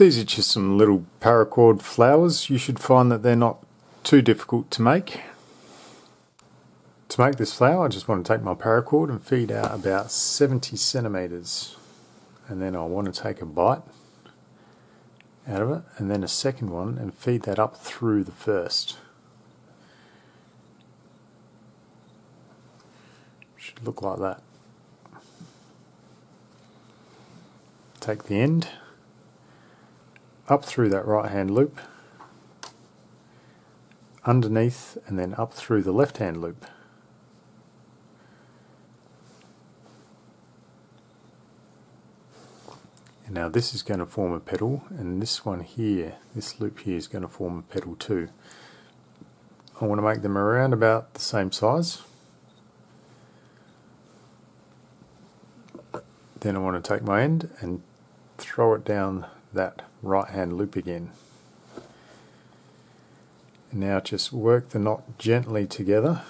These are just some little paracord flowers. You should find that they're not too difficult to make. To make this flower I just want to take my paracord and feed out about 70 centimetres and then I want to take a bite out of it and then a second one and feed that up through the first. Should look like that. Take the end up through that right hand loop, underneath and then up through the left hand loop. And now this is going to form a petal and this one here, this loop here is going to form a petal too. I want to make them around about the same size. Then I want to take my end and throw it down that right hand loop again. And now just work the knot gently together.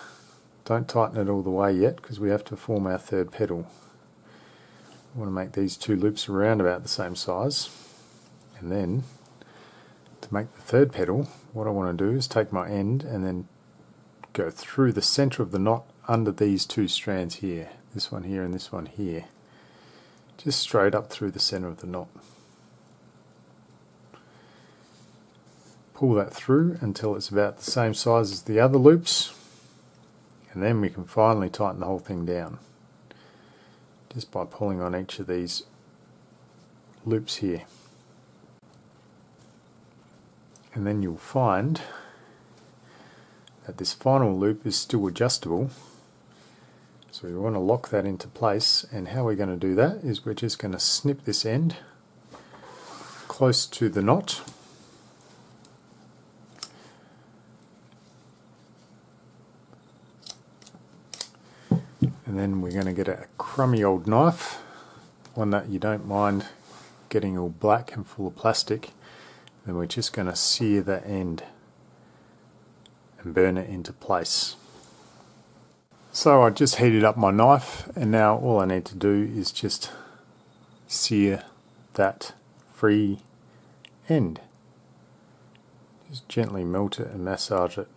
Don't tighten it all the way yet because we have to form our third petal. I want to make these two loops around about the same size. And then to make the third petal, what I want to do is take my end and then go through the center of the knot under these two strands here. This one here and this one here. Just straight up through the center of the knot. Pull that through until it's about the same size as the other loops and then we can finally tighten the whole thing down. Just by pulling on each of these loops here. And then you'll find that this final loop is still adjustable. So we want to lock that into place and how we're going to do that is we're just going to snip this end close to the knot and then we're going to get a crummy old knife one that you don't mind getting all black and full of plastic. Then we're just going to sear the end and burn it into place. So I just heated up my knife and now all I need to do is just sear that free end. Just gently melt it and massage it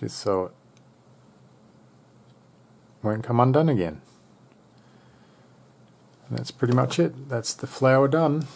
just so it won't come undone again. And that's pretty much it. That's the flower done.